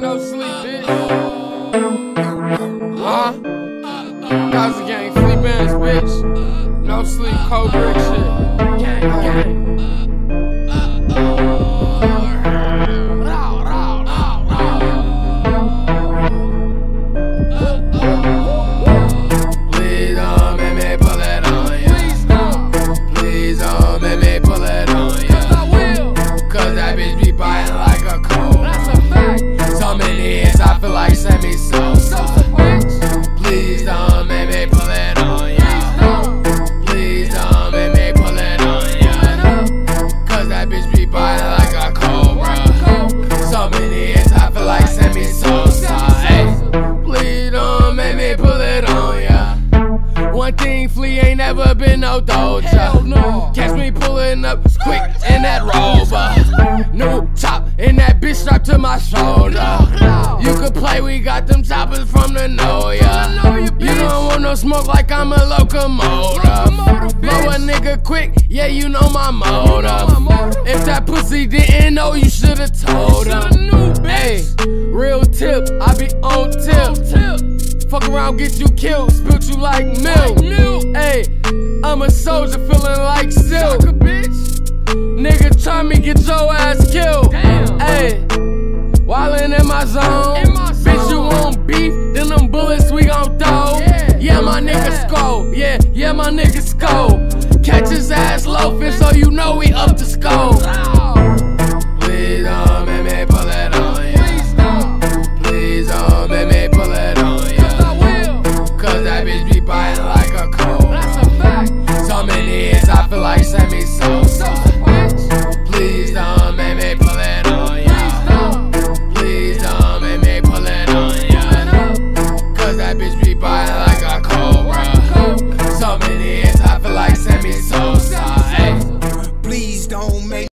no sleep, bitch. Huh? Gang, Flee bitch. No sleep, cold brick shit. like send me some. Please don't make me pull it on ya. Please don't make me pull it on ya. Cause that bitch be biting like a cobra. So many hits, I feel like send me some. Please don't make me pull it on ya. One thing, Flee ain't never been no doja. No. Catch me pulling up quick in that rover. New top in that bitch strapped to my shoulder. Could play, we got them choppers from the know ya. You don't want no smoke like I'm a locomotive. Blow a nigga quick, yeah, you know my motive. If that pussy didn't know, you should've told him. Hey, real tip, I be on tip. Fuck around, get you killed, spilt you like milk. Hey, I'm a soldier feeling like silk. Nigga, try me, get your ass killed. Hey, wildin' in my zone. my niggas go Catch his ass loafing, so you know we up to scope. Please don't make me pull on ya. Please don't make me pull on that bitch be biting like a cold. I feel like semi-soul.